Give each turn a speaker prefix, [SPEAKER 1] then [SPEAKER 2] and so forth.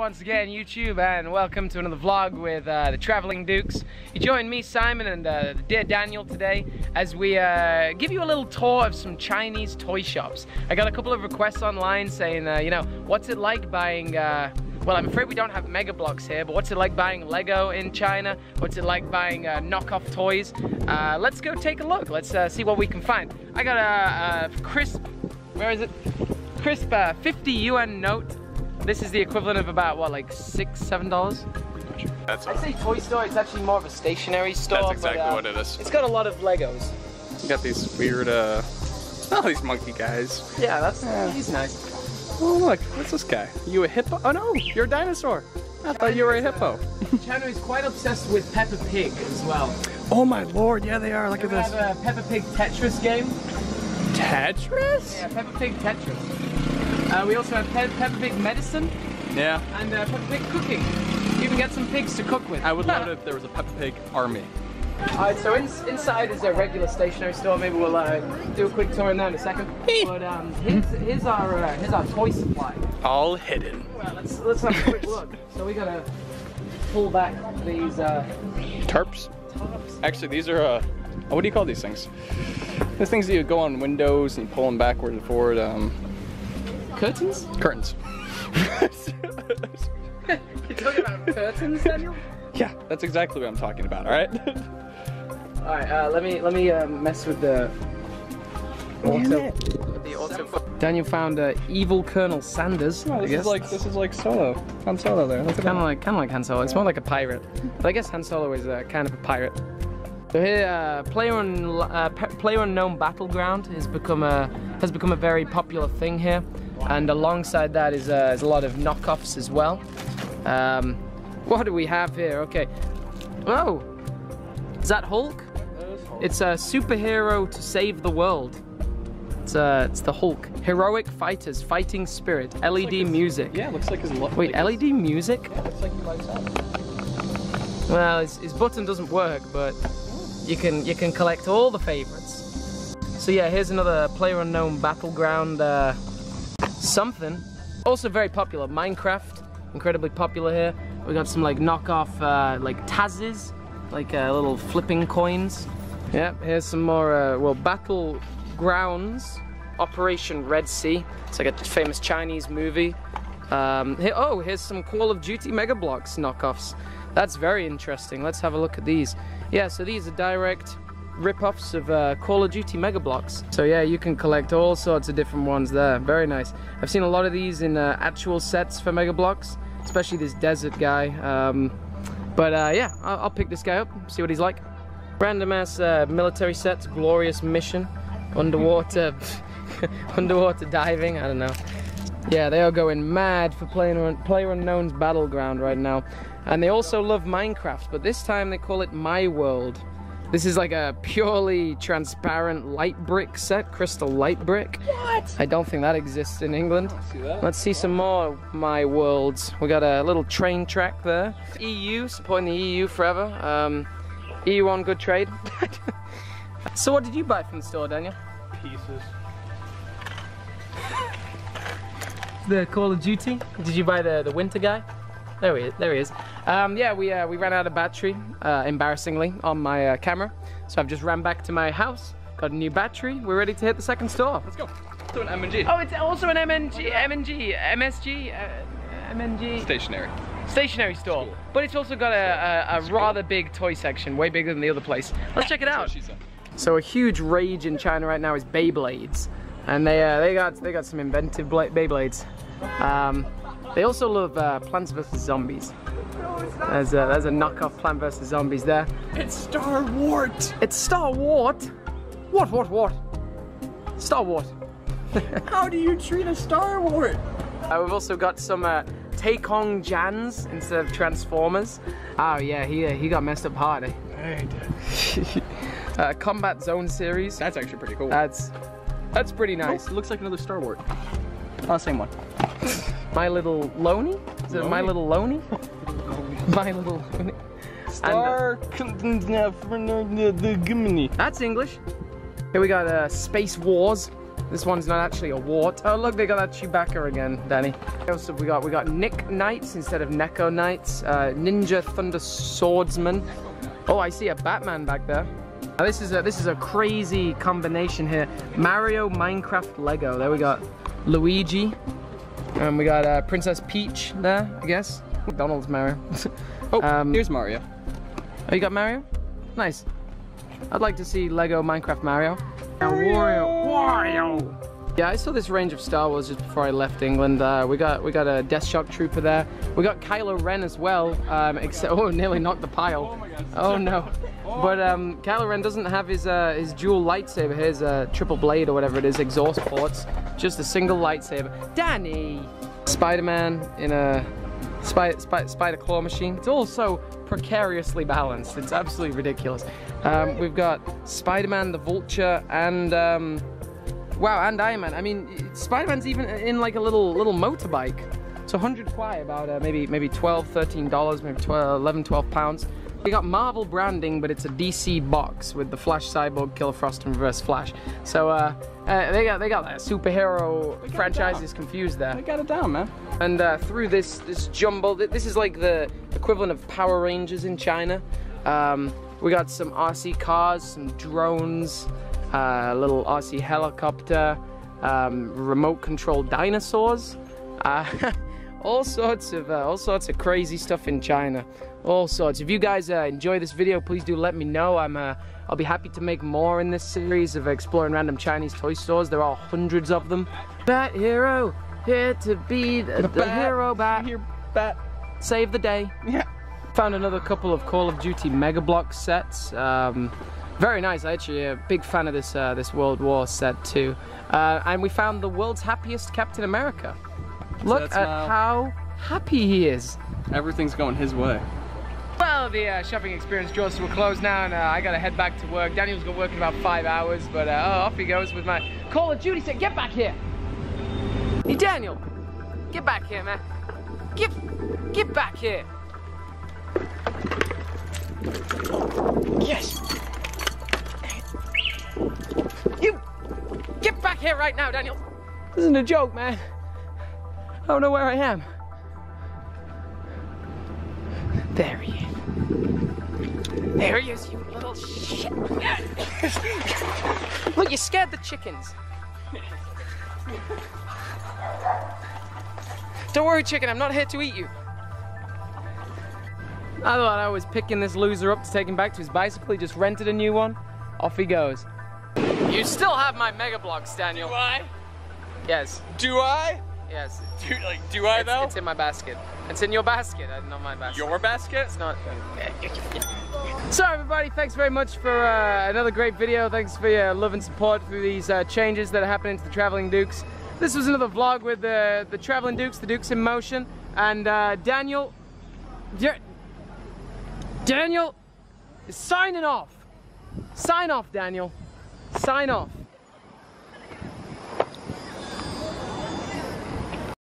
[SPEAKER 1] once again, YouTube, and welcome to another vlog with uh, the Traveling Dukes. You join me, Simon, and uh, dear Daniel today as we uh, give you a little tour of some Chinese toy shops. I got a couple of requests online saying, uh, you know, what's it like buying uh, well, I'm afraid we don't have Mega Bloks here, but what's it like buying Lego in China? What's it like buying uh, knockoff toys? Uh, let's go take a look. Let's uh, see what we can find. I got a, a crisp, where is it? Crisp uh, 50 yuan note. This is the equivalent of about, what, like six, seven dollars?
[SPEAKER 2] That's
[SPEAKER 1] I say toy store, it's actually more of a stationary store.
[SPEAKER 2] That's exactly
[SPEAKER 1] but, uh,
[SPEAKER 2] what it is.
[SPEAKER 1] It's got a lot of Legos.
[SPEAKER 2] You got these weird, uh, oh, these monkey guys.
[SPEAKER 1] Yeah, that's,
[SPEAKER 2] Yeah.
[SPEAKER 1] he's nice.
[SPEAKER 2] Oh, look, what's this guy? You a hippo? Oh no, you're a dinosaur. I thought you were a hippo.
[SPEAKER 1] China is quite obsessed with Peppa Pig as well.
[SPEAKER 2] Oh my lord, yeah they are. Look
[SPEAKER 1] We
[SPEAKER 2] at
[SPEAKER 1] have
[SPEAKER 2] this.
[SPEAKER 1] a Peppa Pig Tetris game.
[SPEAKER 2] Tetris?
[SPEAKER 1] Yeah, Peppa Pig Tetris. Uh, we also have Pe Peppa Pig Medicine
[SPEAKER 2] Yeah.
[SPEAKER 1] and uh, Peppa Pig Cooking. You can get some pigs to cook with.
[SPEAKER 2] I would love it if there was a Peppa Pig army.
[SPEAKER 1] Alright, so in, inside is a regular stationery store. Maybe we'll uh, do a quick tour in there in a second. but um, here's, here's our uh, here's our toy supply.
[SPEAKER 2] All hidden.
[SPEAKER 1] Well, let's let's have a quick look. So we gotta pull back these uh,
[SPEAKER 2] Tarps?
[SPEAKER 1] tops.
[SPEAKER 2] Actually, these are, uh, what do you call these things? These things that you go on windows and you pull them backward and forward. Um,
[SPEAKER 1] Curtains?
[SPEAKER 2] curtains.
[SPEAKER 1] You're talking about curtains, Daniel?
[SPEAKER 2] yeah, that's exactly what I'm talking about, alright?
[SPEAKER 1] All right, uh, let me let me um, mess with the auto. with the auto. Daniel found uh, evil Colonel Sanders.
[SPEAKER 2] No,
[SPEAKER 1] I
[SPEAKER 2] this
[SPEAKER 1] guess
[SPEAKER 2] is like this is like Solo. Han Solo there. Look at
[SPEAKER 1] kind of
[SPEAKER 2] that.
[SPEAKER 1] like kind of like Han Solo. It's more like a pirate, but I guess Han Solo is uh, kind of a pirate. So here, uh, player un, uh, player unknown battleground has become a has become a very popular thing here, and alongside that is, uh, is a lot of knockoffs as well. Um, what do we have here? Okay. Oh, is that Hulk? It's a superhero to save the world. It's uh, it's the Hulk. Heroic fighters, fighting spirit, LED music.
[SPEAKER 2] Yeah, looks like his. lo-
[SPEAKER 1] Wait,
[SPEAKER 2] like his-
[SPEAKER 1] LED music?
[SPEAKER 2] Yeah, looks like he lights up.
[SPEAKER 1] Well, his, his button doesn't work, but you can you can collect all the favorites. So yeah, here's another player unknown battleground uh, something. Also very popular, Minecraft, incredibly popular here. We got some like knockoff uh, like Tazos, like uh, little flipping coins. Yep, here's some more uh, well battlegrounds. Operation Red Sea. It's like a famous Chinese movie. Um, here, oh, here's some Call of Duty Mega Bloks knockoffs. That's very interesting. Let's have a look at these. Yeah, so these are direct rip-offs of uh, Call of Duty Mega Bloks. So yeah, you can collect all sorts of different ones there. Very nice. I've seen a lot of these in uh, actual sets for Mega Bloks, especially this desert guy. Um, but uh, yeah, I'll, I'll pick this guy up, see what he's like. Random ass uh, military sets, glorious mission, underwater, underwater diving. I don't know. Yeah, they are going mad for Player, Player Unknown's Battleground right now. And they also love Minecraft, but this time they call it My World. This is like a purely transparent light brick set, crystal light brick. What? I don't think that exists in England.
[SPEAKER 2] See that?
[SPEAKER 1] Let's see some more My Worlds. We got a little train track there. EU, supporting the EU forever. Um, EU on good trade. so what did you buy from the store, Daniel?
[SPEAKER 2] Pieces.
[SPEAKER 1] The Call of Duty. Did you buy the the winter guy? There he is. There he is. Um, yeah, we uh, we ran out of battery, uh, embarrassingly, on my uh, camera. So I've just ran back to my house, got a new battery. We're ready to hit the second store.
[SPEAKER 2] Let's go. Do an M&G.
[SPEAKER 1] Oh, it's also an MNG, MNG, MSG, uh, MNG
[SPEAKER 2] Stationary.
[SPEAKER 1] stationary store. But it's also got a, a, a rather big toy section, way bigger than the other place. Let's check it out.
[SPEAKER 2] what she said.
[SPEAKER 1] So a huge rage in China right now is Beyblades, and they uh, they got they got some inventive Beyblades. Um, they also love uh, Plants vs Zombies. There's a, there's a knockoff Plant vs Zombies there.
[SPEAKER 2] It's Star Wars.
[SPEAKER 1] It's Star Wars. What what what? Star Wars.
[SPEAKER 2] How do you treat a Star Wars?
[SPEAKER 1] Uh, we've also got some uh, Taekong Jans instead of Transformers. Oh yeah, he uh, he got messed up hard. Eh? uh, Combat Zone series.
[SPEAKER 2] That's actually pretty cool.
[SPEAKER 1] That's that's pretty nice.
[SPEAKER 2] Nice. looks like another Star Wars. Oh, same one.
[SPEAKER 1] My Little Loney? Is it My Little Loney? My Little.
[SPEAKER 2] Star.
[SPEAKER 1] That's English. Here we got uh, Space Wars. This one's not actually a wart. Oh look, they got that Chewbacca again, Danny. What else have we got? We got Nick Knights instead of Nexo Knights. Uh, Ninja Thunder Swordsman. Oh, I see a Batman back there. Now, this is a this is a crazy combination here. Mario, Minecraft, Lego. There we got Luigi, and we got uh, Princess Peach there, I guess. McDonald's Mario.
[SPEAKER 2] Oh,
[SPEAKER 1] Um,
[SPEAKER 2] here's Mario.
[SPEAKER 1] Oh, you got Mario? Nice. I'd like to see Lego Minecraft Mario. Wario. Wario. Yeah, I saw this range of Star Wars just before I left England. Uh, we got we got a Death Shock Trooper there. We got Kylo Ren as well. Um, except oh, nearly knocked the pile. Oh no. But um, Kylo Ren doesn't have his uh, his dual lightsaber, his uh, triple blade or whatever it is, exhaust ports. Just a single lightsaber. Danny. Spider-Man in a spider, spider, spider claw machine. It's all so precariously balanced. It's absolutely ridiculous. Um, we've got Spider-Man, the Vulture, and um, wow, and Iron Man. I mean, Spider-Man's even in like a little little motorbike. It's 100 kwai, about uh, maybe maybe 12, 13 dollars, maybe 12, 11, 12 pounds. We got Marvel branding, but it's a DC box with the Flash, Cyborg, Killer Frost, and Reverse Flash. So uh, uh, they got they got uh, superhero franchises confused there.
[SPEAKER 2] I got it down, man.
[SPEAKER 1] And uh, through this this jumble, this is like the equivalent of Power Rangers in China. Um, we got some RC cars, some drones, uh, a little RC helicopter, um, remote control dinosaurs, uh, all sorts of uh, all sorts of crazy stuff in China. All sorts. If you guys uh, enjoy this video, please do let me know. I'm uh, I'll be happy to make more in this series of exploring random Chinese toy stores. There are hundreds of them. Bat Hero, here to be the, the
[SPEAKER 2] bat.
[SPEAKER 1] hero bat.
[SPEAKER 2] Here, bat.
[SPEAKER 1] Save the day.
[SPEAKER 2] Yeah.
[SPEAKER 1] Found another couple of Call of Duty Mega Block sets. Um, very nice. I actually a big fan of this uh, this World War set too. Uh, and we found the world's happiest Captain America. Look at how happy he is.
[SPEAKER 2] Everything's going his way.
[SPEAKER 1] Well, the uh, shopping experience draws to a close now, and uh, I gotta head back to work. Daniel's gonna work in about five hours, but uh, oh, off he goes with my Call of Duty set. Get back here! Hey, Daniel! Get back here, man! Get, get back here! Yes! You! Get back here right now, Daniel! This isn't a joke, man. I don't know where I am. There he is. There he is, you little shit. Look, you scared the chickens. Don't worry, chicken, I'm not here to eat you. I thought I was picking this loser up to take him back to his bicycle. He just rented a new one. Off he goes. You still have my Mega Bloks, Daniel.
[SPEAKER 2] Do I?
[SPEAKER 1] Yes,
[SPEAKER 2] Do I?
[SPEAKER 1] Yes.
[SPEAKER 2] Do, like, do I
[SPEAKER 1] It's,
[SPEAKER 2] though?
[SPEAKER 1] it's in my basket. It's in your basket, uh, not my basket.
[SPEAKER 2] Your basket?
[SPEAKER 1] It's not. So everybody, thanks very much for uh, another great video. Thanks for your love and support through these uh, changes that are happening to the Traveling Dukes. This was another vlog with the the Traveling Dukes, the Dukes in motion, and uh, Daniel. Da- Daniel is signing off. Sign off, Daniel. Sign off.